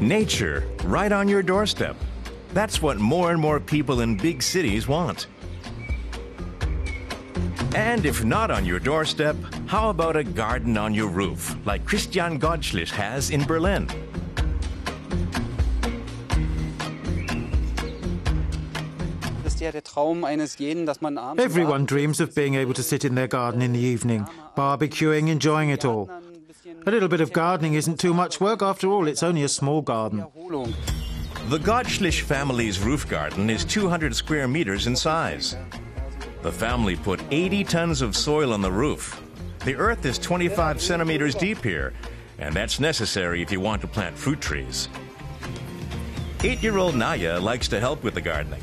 Nature right on your doorstep. That's what more and more people in big cities want. And if not on your doorstep, how about a garden on your roof, like Christian Gottschlich has in Berlin? Everyone dreams of being able to sit in their garden in the evening, barbecuing, enjoying it all. A little bit of gardening isn't too much work after all, it's only a small garden. The Gottschlich family's roof garden is 200 square meters in size. The family put 80 tons of soil on the roof. The earth is 25 centimeters deep here, and that's necessary if you want to plant fruit trees. Eight year old Naya likes to help with the gardening.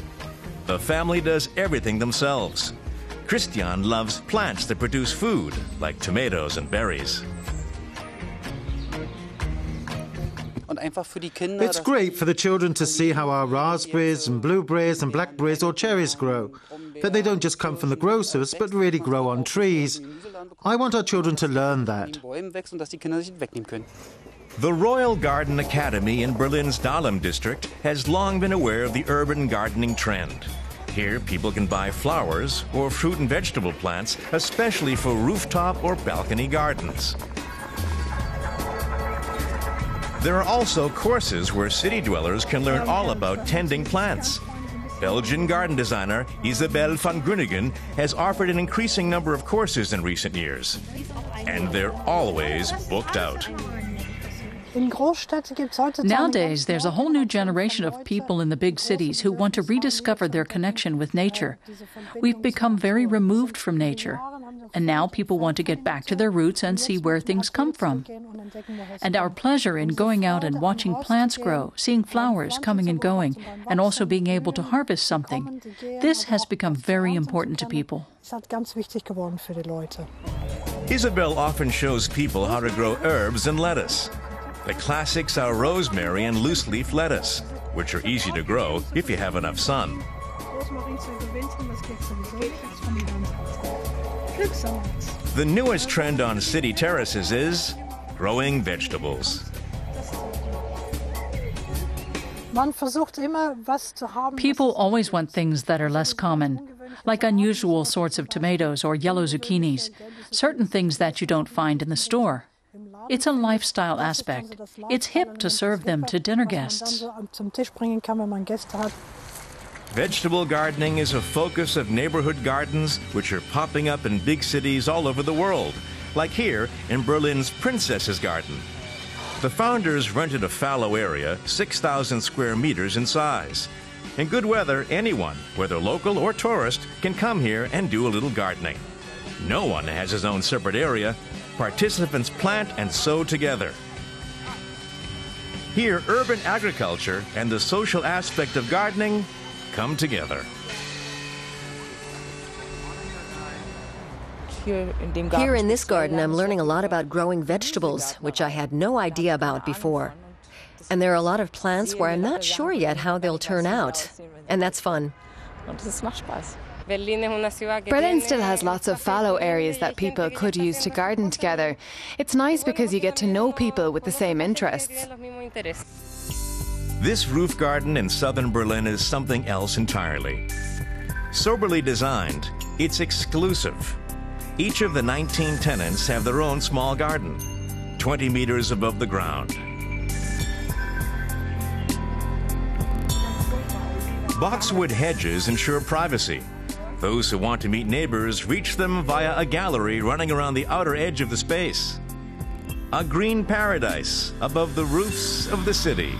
The family does everything themselves. Christian loves plants that produce food, like tomatoes and berries. It's great for the children to see how our raspberries and blueberries and blackberries or cherries grow. That they don't just come from the grocers, but really grow on trees. I want our children to learn that. The Royal Garden Academy in Berlin's Dahlem district has long been aware of the urban gardening trend. Here, people can buy flowers or fruit and vegetable plants, especially for rooftop or balcony gardens. There are also courses where city dwellers can learn all about tending plants. Belgian garden designer Isabelle van Groeningen has offered an increasing number of courses in recent years. And they're always booked out. Nowadays, there's a whole new generation of people in the big cities who want to rediscover their connection with nature. We've become very removed from nature. And now people want to get back to their roots and see where things come from. And our pleasure in going out and watching plants grow, seeing flowers coming and going, and also being able to harvest something, this has become very important to people. Isabelle often shows people how to grow herbs and lettuce. The classics are rosemary and loose leaf lettuce, which are easy to grow if you have enough sun. The newest trend on city terraces is growing vegetables. People always want things that are less common, like unusual sorts of tomatoes or yellow zucchinis, certain things that you don't find in the store. It's a lifestyle aspect. It's hip to serve them to dinner guests. Vegetable gardening is a focus of neighborhood gardens which are popping up in big cities all over the world, like here in Berlin's Princess's Garden. The founders rented a fallow area, 6,000 square meters in size. In good weather, anyone, whether local or tourist, can come here and do a little gardening. No one has his own separate area. Participants plant and sow together. Here, urban agriculture and the social aspect of gardening come together. Here in this garden, I'm learning a lot about growing vegetables, which I had no idea about before. And there are a lot of plants where I'm not sure yet how they'll turn out. And that's fun. Berlin still has lots of fallow areas that people could use to garden together. It's nice because you get to know people with the same interests. This roof garden in southern Berlin is something else entirely. Soberly designed, it's exclusive. Each of the 19 tenants have their own small garden, 20 meters above the ground. Boxwood hedges ensure privacy. Those who want to meet neighbors reach them via a gallery running around the outer edge of the space. A green paradise above the roofs of the city.